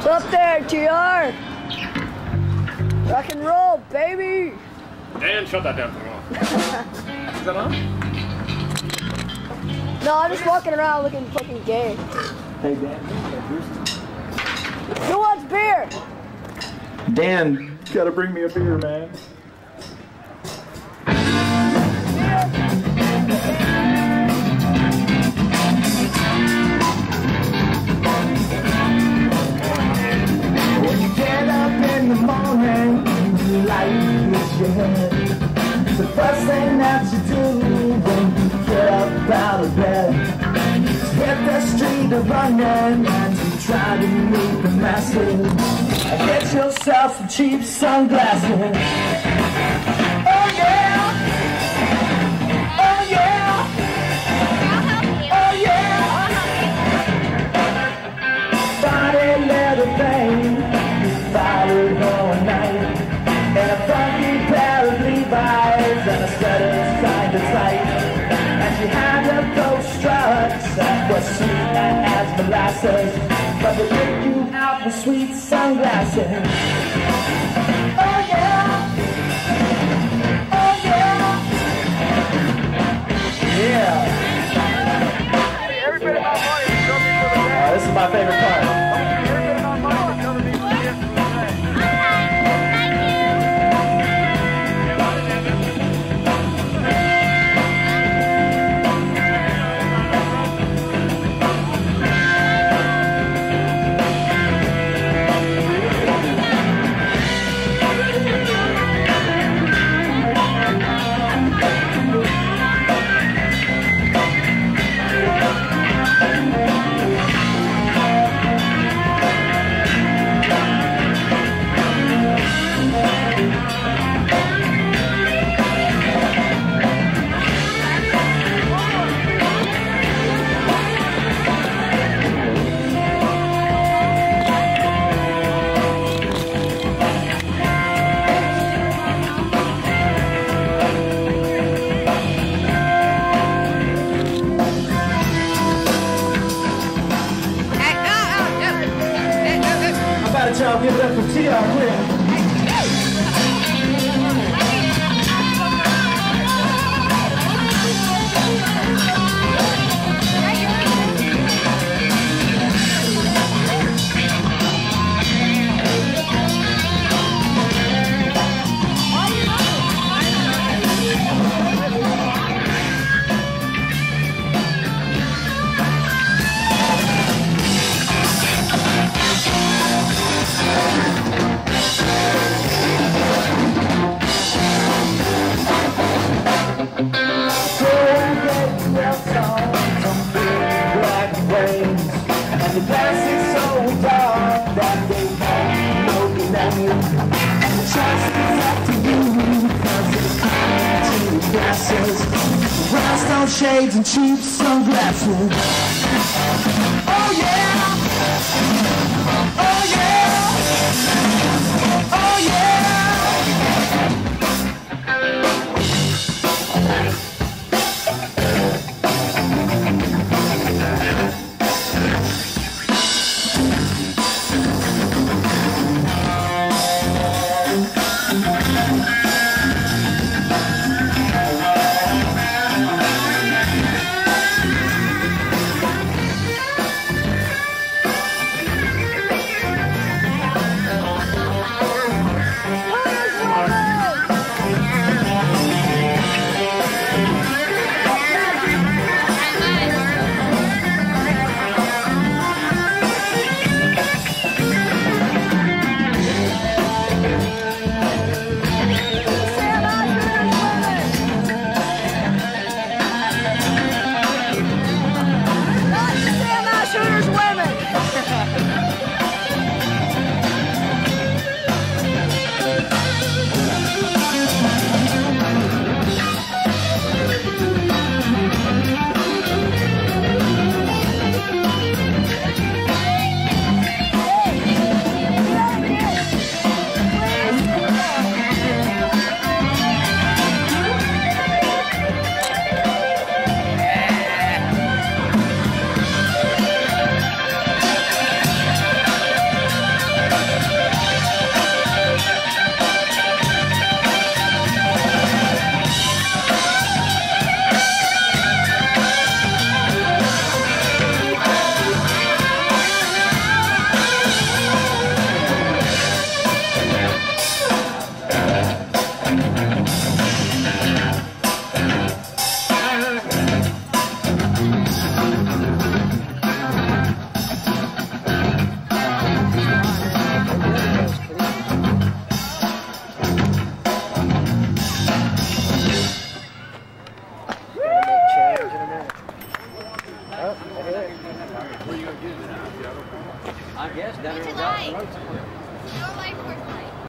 What's up there, TR? Rock and roll, baby! Dan, shut that damn thing off. Is that on? No, I'm just walking around looking fucking gay. Hey Dan, Who wants beer? Dan, you gotta bring me a beer, man. Thing that you do when you get up out of bed hit the street of running and you try to meet the masses. Get yourself some cheap sunglasses. Oh yeah! Oh yeah! Oh yeah! Body leather thing, body all night. And a funky Levi's and a sweater's kind of tight. And she had up those struts that were sweet and as molasses. But they pick you out with sweet sunglasses. Oh yeah! Oh yeah! Yeah! This is my favorite part. Give it up shades and cheap sunglasses.